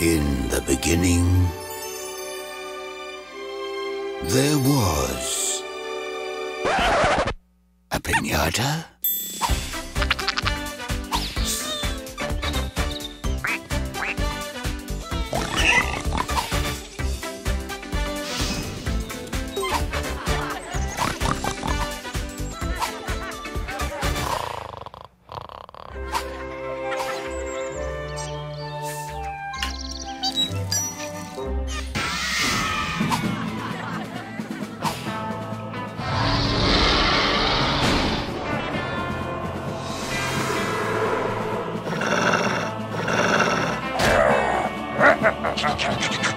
In the beginning, there was a pinata. Okay.